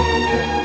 Música